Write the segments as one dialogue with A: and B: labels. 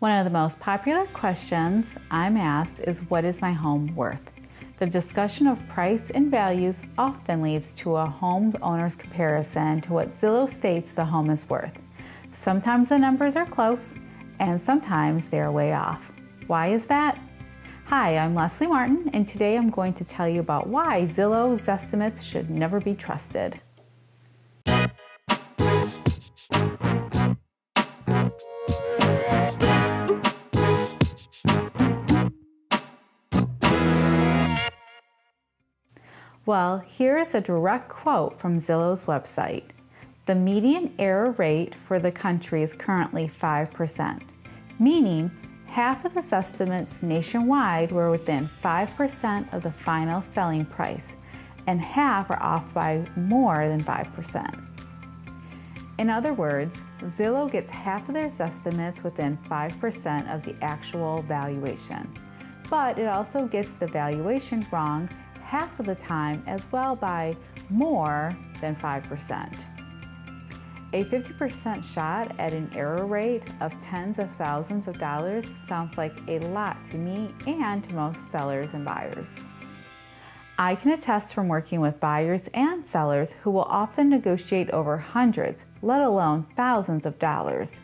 A: One of the most popular questions I'm asked is what is my home worth? The discussion of price and values often leads to a homeowner's comparison to what Zillow states the home is worth. Sometimes the numbers are close and sometimes they're way off. Why is that? Hi, I'm Leslie Martin and today I'm going to tell you about why Zillow Zestimates should never be trusted. Well, here is a direct quote from Zillow's website. The median error rate for the country is currently 5%, meaning half of the estimates nationwide were within 5% of the final selling price, and half are off by more than 5%. In other words, Zillow gets half of their estimates within 5% of the actual valuation, but it also gets the valuation wrong half of the time as well by more than 5%. A 50% shot at an error rate of tens of thousands of dollars sounds like a lot to me and to most sellers and buyers. I can attest from working with buyers and sellers who will often negotiate over hundreds, let alone thousands of dollars.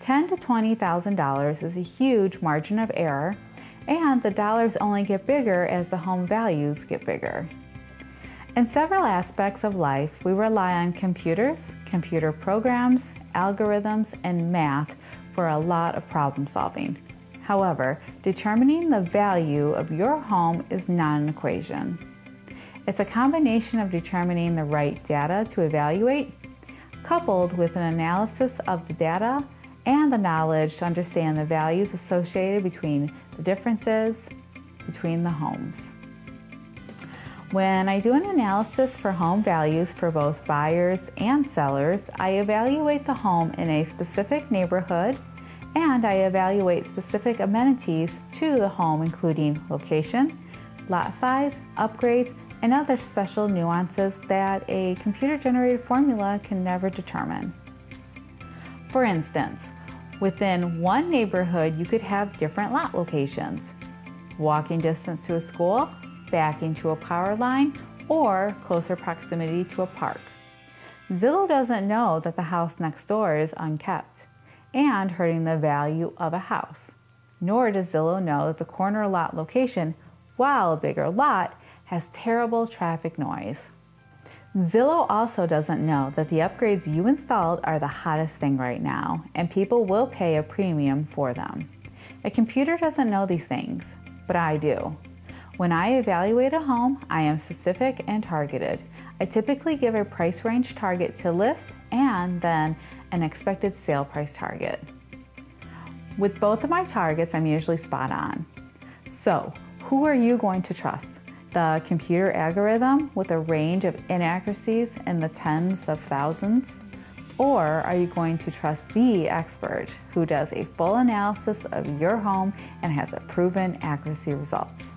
A: 10 to $20,000 is a huge margin of error and the dollars only get bigger as the home values get bigger. In several aspects of life, we rely on computers, computer programs, algorithms, and math for a lot of problem solving. However, determining the value of your home is not an equation. It's a combination of determining the right data to evaluate, coupled with an analysis of the data and the knowledge to understand the values associated between the differences between the homes. When I do an analysis for home values for both buyers and sellers, I evaluate the home in a specific neighborhood and I evaluate specific amenities to the home, including location, lot size, upgrades, and other special nuances that a computer generated formula can never determine. For instance, within one neighborhood, you could have different lot locations walking distance to a school, backing to a power line, or closer proximity to a park. Zillow doesn't know that the house next door is unkept and hurting the value of a house. Nor does Zillow know that the corner lot location, while a bigger lot, has terrible traffic noise. Zillow also doesn't know that the upgrades you installed are the hottest thing right now, and people will pay a premium for them. A computer doesn't know these things, but I do. When I evaluate a home, I am specific and targeted. I typically give a price range target to list and then an expected sale price target. With both of my targets, I'm usually spot on. So, who are you going to trust? The computer algorithm with a range of inaccuracies in the tens of thousands? Or are you going to trust the expert who does a full analysis of your home and has a proven accuracy results?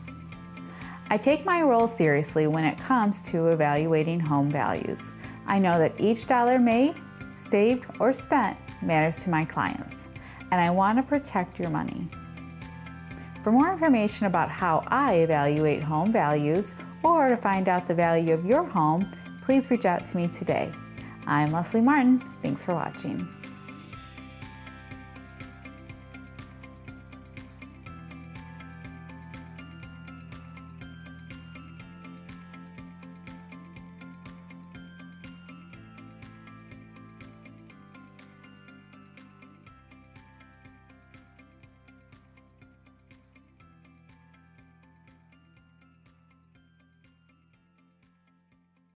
A: I take my role seriously when it comes to evaluating home values. I know that each dollar made, saved, or spent matters to my clients, and I want to protect your money. For more information about how I evaluate home values or to find out the value of your home, please reach out to me today. I'm Leslie Martin. Thanks for watching.